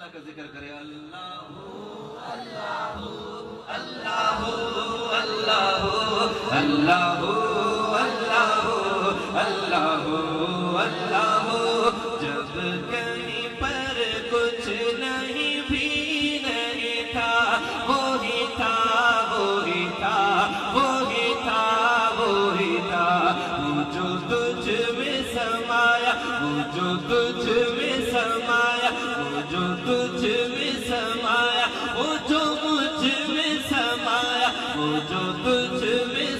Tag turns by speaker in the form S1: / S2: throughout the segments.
S1: अल्लाह का ज़िक्र करे अल्लाह अल्लाह अल्लाह अल्लाह अल्लाह अल्लाह जो तुझ में समाया जो तुझ में समाया जो मुझ में समाया वो जो तुझ में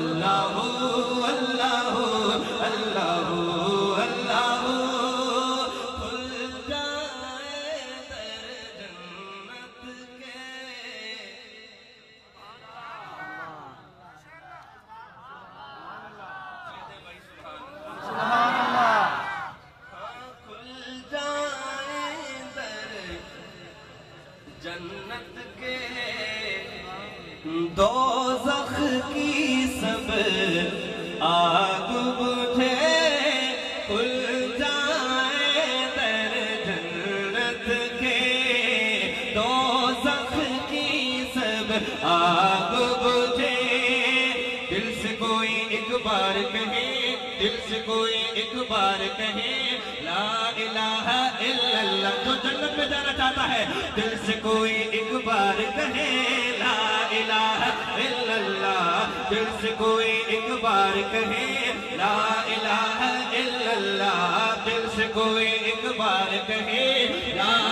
S1: अल्लाह अल्लाह अल्लाह अल्लाह। खुल जन्नत के। खुल जाए दर जन्नत के। दो आग बुझे दिल से कोई एक बार कहे, दिल से कोई एक बार कहे, ला इलाहा इल्लल्लाह, जो जन्नत में जाना चाहता है, दिल से कोई एक बार कहे, ला इल्लल्लाह, दिल से कोई एक बार कहे, ला इल्लल्लाह, दिल से कोई एक बार कहे, ला